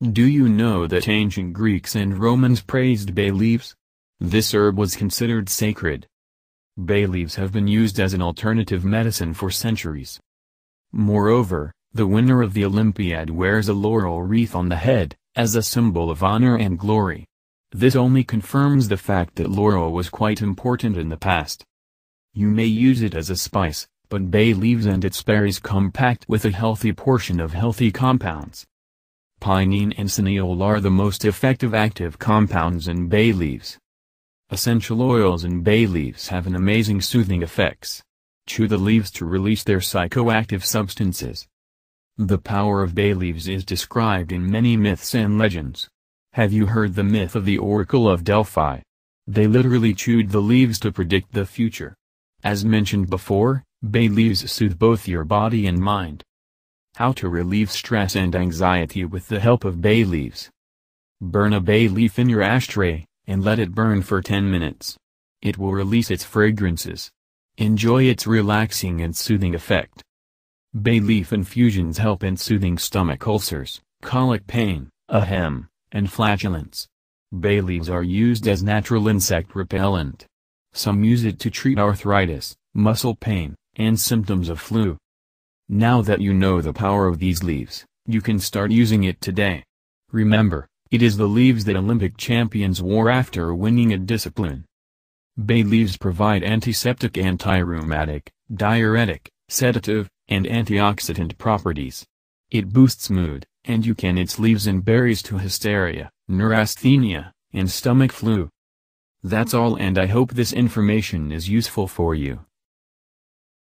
Do you know that ancient Greeks and Romans praised bay leaves? This herb was considered sacred. Bay leaves have been used as an alternative medicine for centuries. Moreover, the winner of the Olympiad wears a laurel wreath on the head, as a symbol of honor and glory. This only confirms the fact that laurel was quite important in the past. You may use it as a spice, but bay leaves and its berries come packed with a healthy portion of healthy compounds. Pinene and cineole are the most effective active compounds in bay leaves. Essential oils in bay leaves have an amazing soothing effects. Chew the leaves to release their psychoactive substances. The power of bay leaves is described in many myths and legends. Have you heard the myth of the Oracle of Delphi? They literally chewed the leaves to predict the future. As mentioned before, bay leaves soothe both your body and mind. How to relieve stress and anxiety with the help of bay leaves. Burn a bay leaf in your ashtray, and let it burn for 10 minutes. It will release its fragrances. Enjoy its relaxing and soothing effect. Bay leaf infusions help in soothing stomach ulcers, colic pain, ahem, and flatulence. Bay leaves are used as natural insect repellent. Some use it to treat arthritis, muscle pain, and symptoms of flu. Now that you know the power of these leaves, you can start using it today. Remember, it is the leaves that Olympic champions wore after winning a discipline. Bay leaves provide antiseptic anti-rheumatic, diuretic, sedative, and antioxidant properties. It boosts mood, and you can its leaves and berries to hysteria, neurasthenia, and stomach flu. That's all and I hope this information is useful for you.